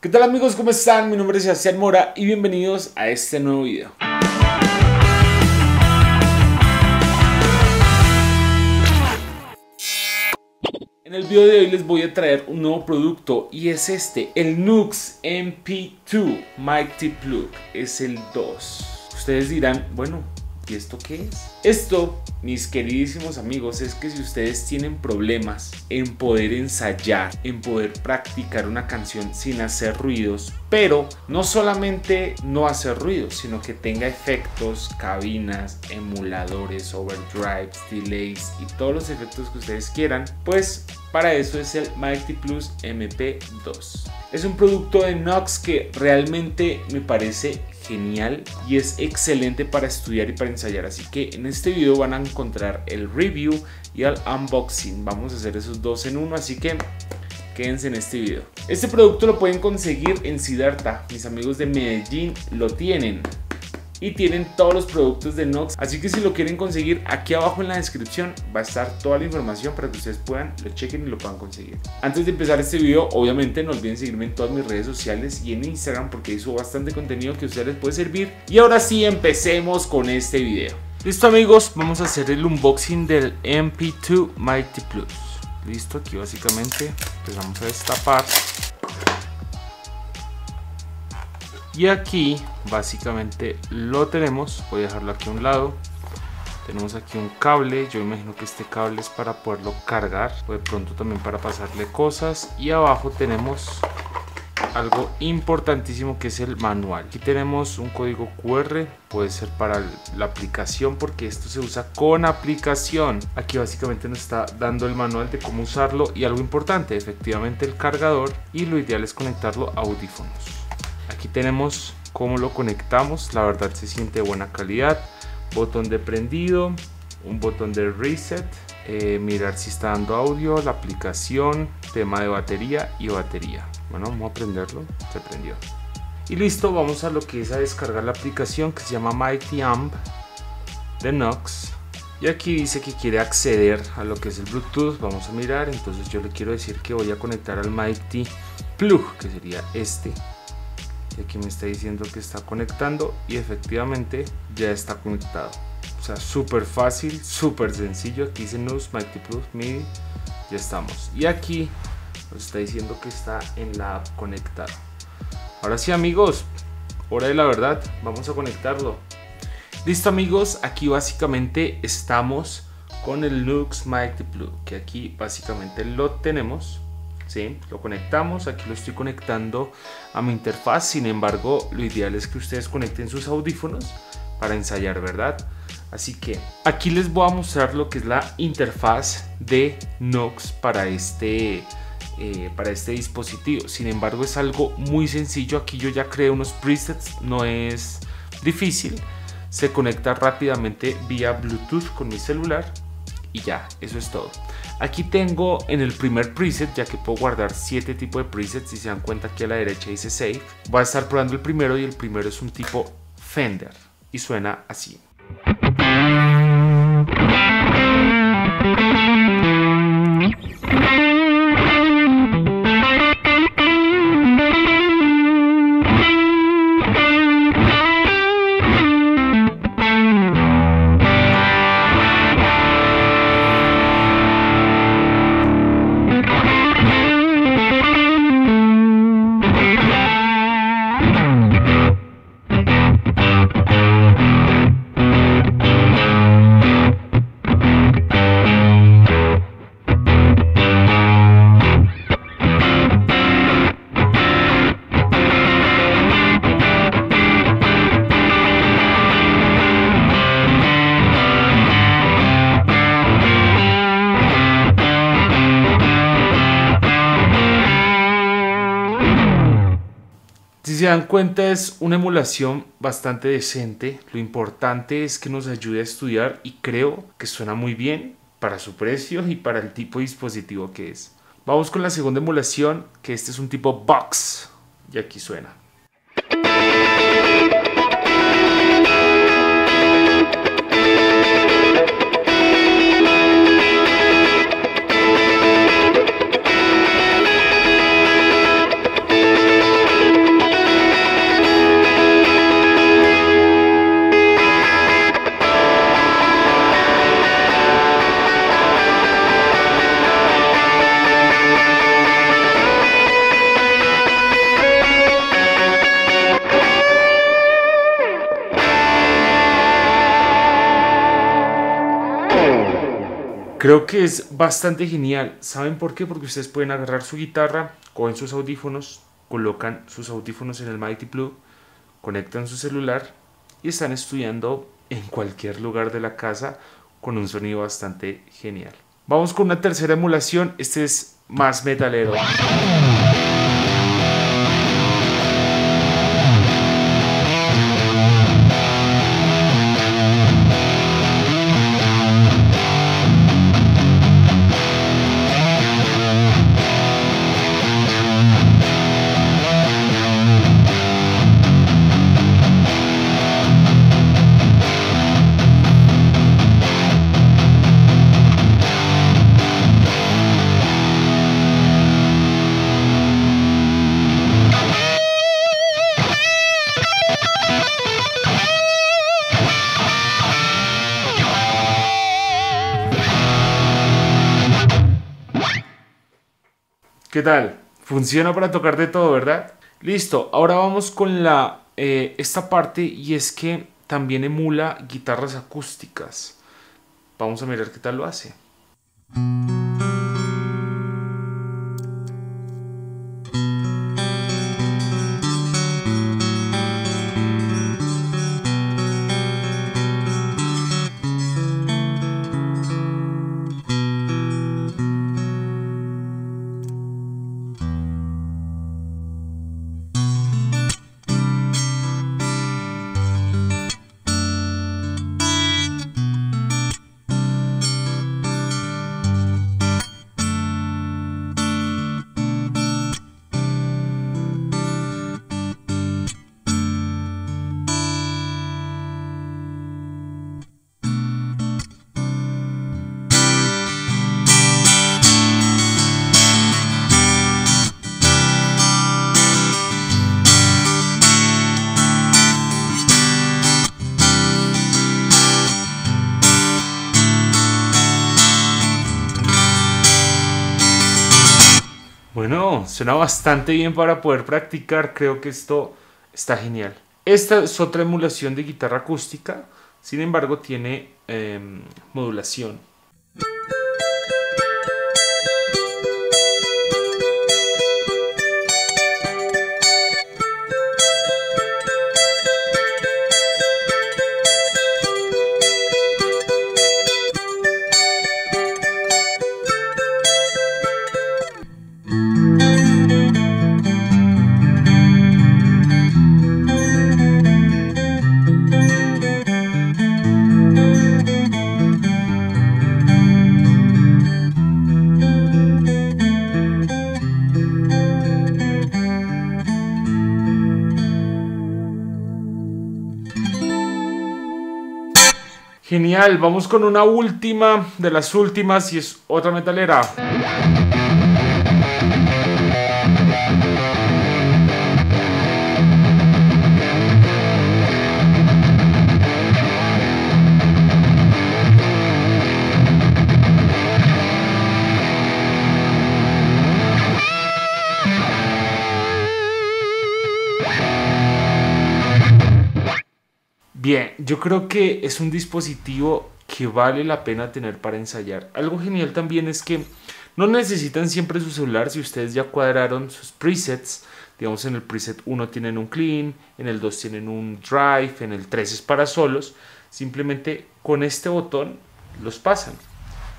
¿Qué tal amigos? ¿Cómo están? Mi nombre es Sebastián Mora y bienvenidos a este nuevo video. En el video de hoy les voy a traer un nuevo producto y es este, el Nux MP2 Mighty Plug, es el 2. Ustedes dirán, bueno, ¿y esto qué es? Esto, mis queridísimos amigos, es que si ustedes tienen problemas en poder ensayar, en poder practicar una canción sin hacer ruidos, pero no solamente no hacer ruidos, sino que tenga efectos, cabinas, emuladores, overdrives, delays y todos los efectos que ustedes quieran, pues para eso es el Mighty Plus MP2. Es un producto de Nox que realmente me parece genial y es excelente para estudiar y para ensayar. Así que en este video van a encontrar el review y el unboxing. Vamos a hacer esos dos en uno, así que quédense en este video. Este producto lo pueden conseguir en Siddhartha. Mis amigos de Medellín lo tienen y tienen todos los productos de Nox. Así que si lo quieren conseguir, aquí abajo en la descripción va a estar toda la información para que ustedes puedan, lo chequen y lo puedan conseguir. Antes de empezar este video, obviamente no olviden seguirme en todas mis redes sociales y en Instagram porque subo bastante contenido que a ustedes les puede servir. Y ahora sí, empecemos con este video. Listo amigos, vamos a hacer el unboxing del MP2 Mighty Plus. Listo, aquí básicamente empezamos a destapar y aquí básicamente lo tenemos. Voy a dejarlo aquí a un lado. Tenemos aquí un cable. Yo imagino que este cable es para poderlo cargar. De pronto también para pasarle cosas. Y abajo tenemos algo importantísimo que es el manual. Aquí tenemos un código QR puede ser para la aplicación porque esto se usa con aplicación. Aquí básicamente nos está dando el manual de cómo usarlo y algo importante efectivamente el cargador. Y lo ideal es conectarlo a audífonos Aquí tenemos cómo lo conectamos, la verdad se siente de buena calidad. Botón de prendido, un botón de reset, eh, mirar si está dando audio, la aplicación, tema de batería y batería. Bueno, vamos a prenderlo, se prendió. Y listo, vamos a lo que es a descargar la aplicación que se llama Mighty Amp de Nox. Y aquí dice que quiere acceder a lo que es el Bluetooth. Vamos a mirar. Entonces yo le quiero decir que voy a conectar al Mighty Plug, que sería este aquí me está diciendo que está conectando y efectivamente ya está conectado. O sea súper fácil súper sencillo. Aquí dice News Mighty Plus MIDI ya estamos. Y aquí nos está diciendo que está en la app conectado. Ahora sí amigos hora de la verdad vamos a conectarlo. Listo amigos aquí básicamente estamos con el Nux Mighty Plus que aquí básicamente lo tenemos ¿sí? Lo conectamos, aquí lo estoy conectando a mi interfaz, sin embargo lo ideal es que ustedes conecten sus audífonos para ensayar, ¿verdad? Así que aquí les voy a mostrar lo que es la interfaz de Nox para este, eh, para este dispositivo. Sin embargo es algo muy sencillo, aquí yo ya creé unos presets, no es difícil. Se conecta rápidamente vía Bluetooth con mi celular y ya, eso es todo. Aquí tengo en el primer preset, ya que puedo guardar 7 tipos de presets, si se dan cuenta aquí a la derecha dice Save. Voy a estar probando el primero y el primero es un tipo Fender y suena así. Dan cuenta es una emulación bastante decente. Lo importante es que nos ayude a estudiar y creo que suena muy bien para su precio y para el tipo de dispositivo que es. Vamos con la segunda emulación, que este es un tipo box. Y aquí suena. Creo que es bastante genial. ¿Saben por qué? Porque ustedes pueden agarrar su guitarra, cogen sus audífonos, colocan sus audífonos en el Mighty Plug, conectan su celular y están estudiando en cualquier lugar de la casa con un sonido bastante genial. Vamos con una tercera emulación. Este es más metalero. ¿Qué tal? Funciona para tocar de todo, ¿verdad? Listo, ahora vamos con la, eh, esta parte y es que también emula guitarras acústicas. Vamos a mirar qué tal lo hace. Suena bastante bien para poder practicar. Creo que esto está genial. Esta es otra emulación de guitarra acústica. Sin embargo, tiene em, modulación. Genial, vamos con una última de las últimas y es otra metalera. Bien, yo creo que es un dispositivo que vale la pena tener para ensayar. Algo genial también es que no necesitan siempre su celular si ustedes ya cuadraron sus presets. Digamos, en el preset 1 tienen un clean, en el 2 tienen un drive, en el 3 es para solos. Simplemente con este botón los pasan.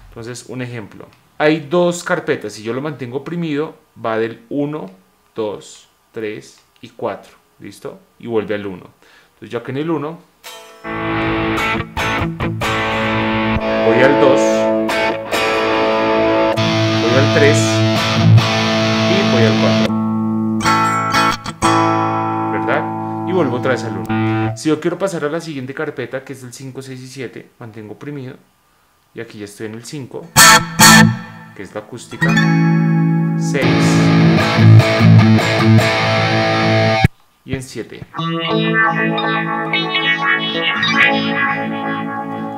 Entonces, un ejemplo. Hay dos carpetas. Si yo lo mantengo oprimido, va del 1, 2, 3 y 4. ¿Listo? Y vuelve al 1. Entonces, yo aquí en el 1 Voy al 2. Voy al 3. Y voy al 4. ¿Verdad? Y vuelvo otra vez al 1. Si yo quiero pasar a la siguiente carpeta, que es el 5, 6 y 7, mantengo oprimido. Y aquí ya estoy en el 5, que es la acústica. 6 y en 7.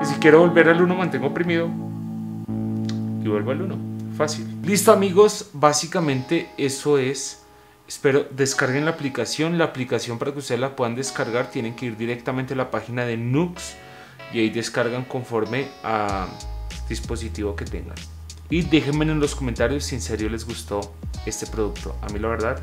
Y si quiero volver al 1, mantengo oprimido y vuelvo al 1. Fácil. Listo amigos, básicamente eso es. Espero descarguen la aplicación. La aplicación para que ustedes la puedan descargar tienen que ir directamente a la página de Nux y ahí descargan conforme a dispositivo que tengan. Y déjenme en los comentarios si en serio les gustó este producto. A mí la verdad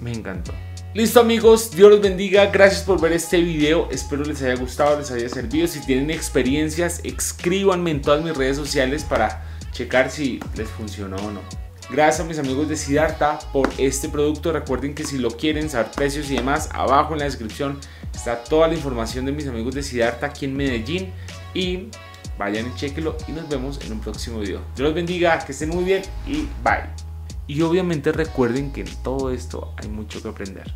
me encantó. Listo amigos, Dios los bendiga, gracias por ver este video, espero les haya gustado, les haya servido, si tienen experiencias, escríbanme en todas mis redes sociales para checar si les funcionó o no. Gracias a mis amigos de Sidarta por este producto, recuerden que si lo quieren saber precios y demás, abajo en la descripción está toda la información de mis amigos de Sidarta aquí en Medellín y vayan y chequenlo y nos vemos en un próximo video. Dios los bendiga, que estén muy bien y bye. Y obviamente recuerden que en todo esto hay mucho que aprender.